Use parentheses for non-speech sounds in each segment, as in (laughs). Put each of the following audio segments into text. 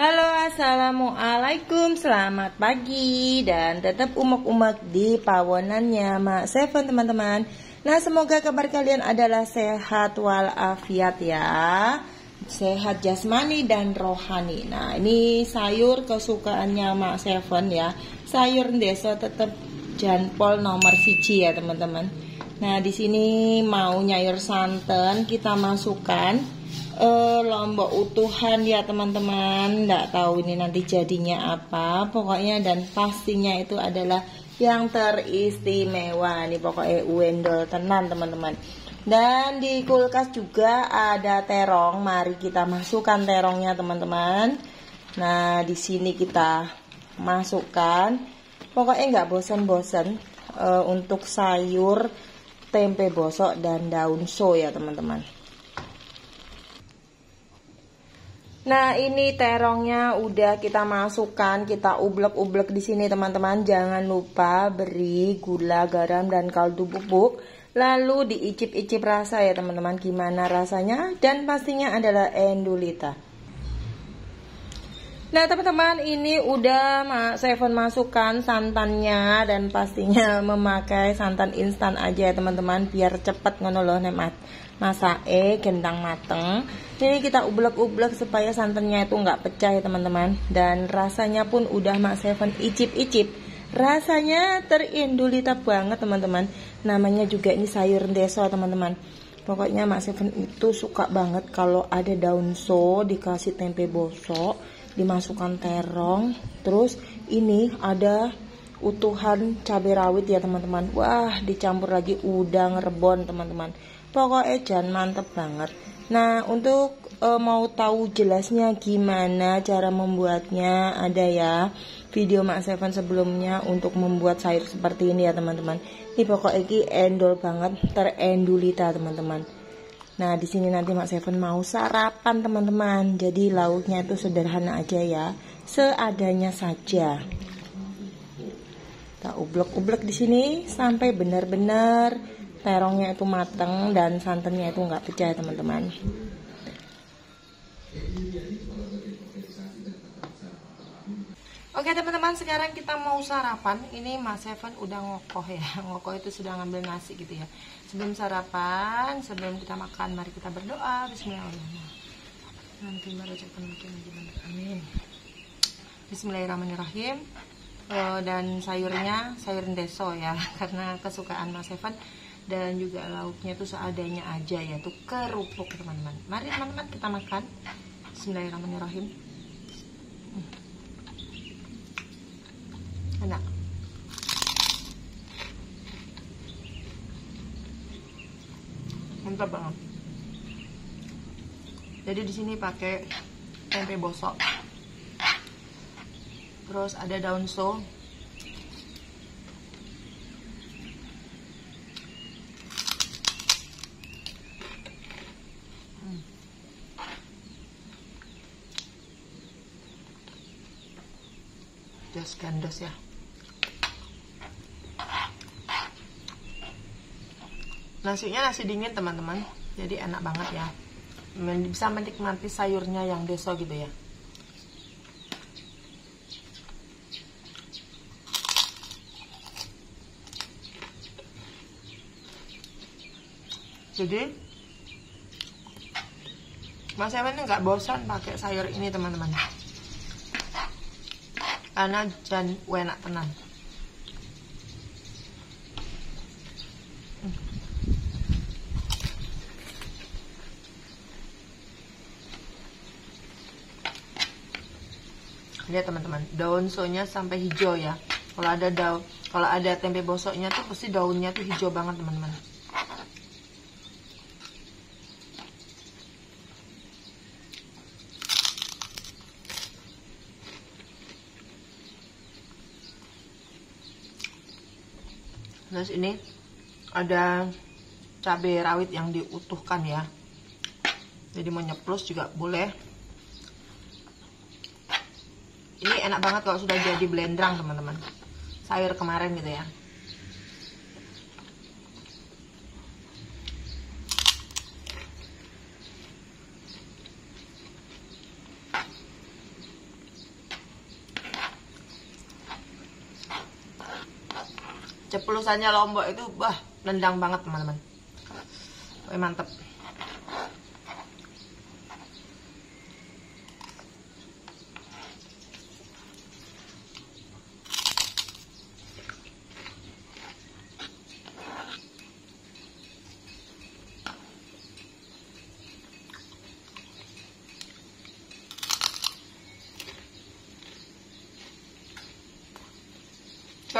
Halo assalamualaikum. Selamat pagi. Dan tetap umek-umek di pawonannya Mak Seven teman-teman. Nah semoga kabar kalian adalah sehat walafiat ya. Sehat jasmani dan rohani. Nah ini sayur kesukaannya Mak Seven ya. Sayur desa tetap janpol nomor siji ya teman-teman. Nah di sini mau nyayur santan kita masukkan uh, lombok utuhan ya teman-teman. Nggak tahu ini nanti jadinya apa. Pokoknya dan pastinya itu adalah yang teristimewa nih pokoknya wendol tenan teman-teman. Dan di kulkas juga ada terong. Mari kita masukkan terongnya teman-teman. Nah di sini kita masukkan. Pokoknya nggak bosan-bosan uh, untuk sayur tempe bosok dan daun so ya teman-teman Nah, ini terongnya udah kita masukkan, kita ublek-ublek di sini teman-teman. Jangan lupa beri gula, garam dan kaldu bubuk. Lalu diicip-icip rasa ya teman-teman gimana rasanya dan pastinya adalah endulita. Nah teman-teman ini udah Seven masukkan santannya dan pastinya (laughs) memakai santan instan aja ya teman-teman biar cepet ngono loh nemat e gendang mateng. Ini kita ublek-ublek supaya santannya itu nggak pecah ya teman-teman. Dan rasanya pun udah Mak Seven icip-icip. Rasanya terindulita banget teman-teman. Namanya juga ini sayur deso teman-teman. Pokoknya Mak Seven itu suka banget kalau ada daun so dikasih tempe bosok dimasukkan terong. Terus ini ada utuhan cabai rawit ya teman-teman. Wah dicampur lagi udang rebon teman-teman. Pokoknya jangan mantep banget. Nah untuk e, mau tahu jelasnya gimana cara membuatnya ada ya video Mak Seven sebelumnya untuk membuat sayur seperti ini ya teman-teman. Ini pokoknya ini endol banget terendulita teman-teman Nah, di sini nanti Mak Seven mau sarapan teman-teman. Jadi lauknya itu sederhana aja ya, seadanya saja. Kita ublek-ublek di sini sampai benar-benar terongnya itu mateng dan santannya itu nggak pecah teman-teman Oke teman-teman sekarang kita mau sarapan. Ini Mas Evan udah ngokoh ya. (laughs) Ngokoh itu sudah ngambil nasi gitu ya. Sebelum sarapan Sebelum kita makan Mari kita berdoa. Bismillahirrahmanirrahim. Nanti merucapkan mungkin Amin. Bismillahirrahmanirrahim. Uh, Dan sayurnya Sayur deso ya. (laughs) Karena kesukaan Mas Evan dan juga lauknya itu seadanya aja ya. Tuh kerupuk teman-teman. Mari teman-teman kita makan. Bismillahirrahmanirrahim enak mantap banget. Jadi di sini pakai tempe bosok. Terus ada daun so. Jos gandos ya nasinya nasi dingin teman-teman. Jadi enak banget ya. Bisa menikmati sayurnya yang deso gitu ya. Jadi Mas Ewan ini nggak bosan pakai sayur ini teman-teman. Karena jan enak tenan lihat teman-teman daun sonya sampai hijau ya. Kalau ada daun kalau ada tempe bosoknya tuh pasti daunnya tuh hijau banget teman-teman. Terus ini ada cabai rawit yang diutuhkan ya. Jadi mau nyeplos juga boleh ini enak banget kalau sudah jadi blendrang teman-teman. Sayur kemarin gitu ya. Ceplosannya lombok itu bah nendang banget teman-teman. Mantep.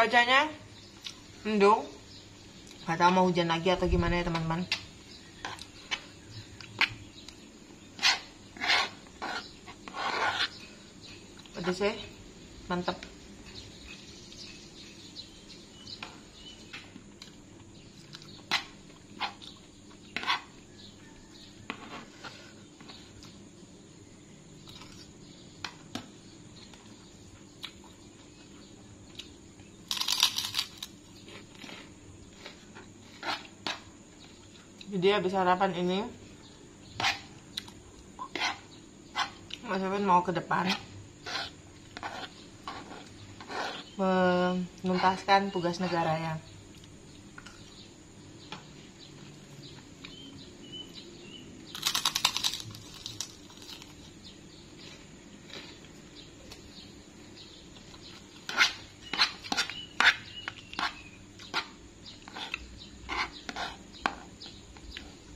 Cuacanya? Mendung? Nggak tahu mau hujan lagi atau gimana ya teman-teman. Pedes ya? Mantap jadi habis sarapan ini. Mas Evan mau ke depan. Menuntaskan tugas negara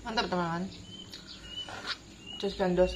mantap teman-teman terus gandos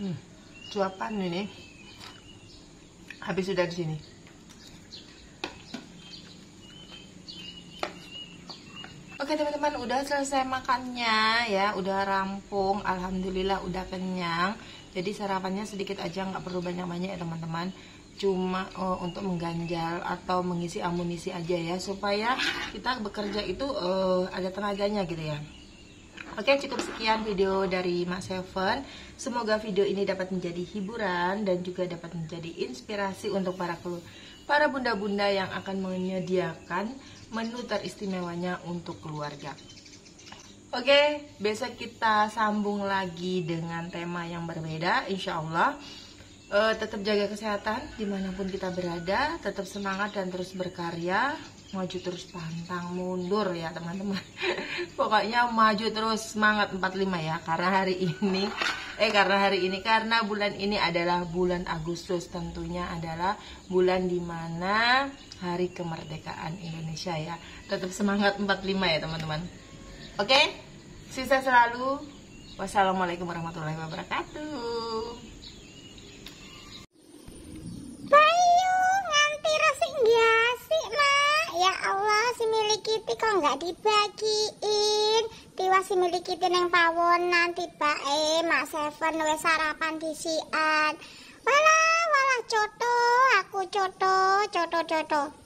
hmm, ini? Habis sudah di sini? Oke teman-teman udah selesai makannya ya. Udah rampung. Alhamdulillah udah kenyang. Jadi sarapannya sedikit aja nggak perlu banyak-banyak ya teman-teman. Cuma uh, untuk mengganjal atau mengisi amunisi aja ya. Supaya kita bekerja itu uh, ada tenaganya gitu ya Oke cukup sekian video dari Mas Seven Semoga video ini dapat menjadi hiburan Dan juga dapat menjadi inspirasi untuk para para bunda-bunda yang akan menyediakan menu teristimewanya untuk keluarga. Oke besok kita sambung lagi dengan tema yang berbeda Insya Allah uh, Tetap jaga kesehatan di mana pun kita berada Tetap semangat dan terus berkarya maju terus pantang mundur ya teman-teman. (laughs) Pokoknya maju terus semangat 45 ya karena hari ini eh karena hari ini karena bulan ini adalah bulan Agustus tentunya adalah bulan di mana hari kemerdekaan Indonesia ya. Tetap semangat 45 ya teman-teman. Oke? Okay? sisa selalu. Wassalamualaikum warahmatullahi wabarakatuh ya Allah si kita kok nggak dibagiin. Tiwa si milik kita neng pawonan tiba eh mak seven wes sarapan disian wala wala coto aku coto coto coto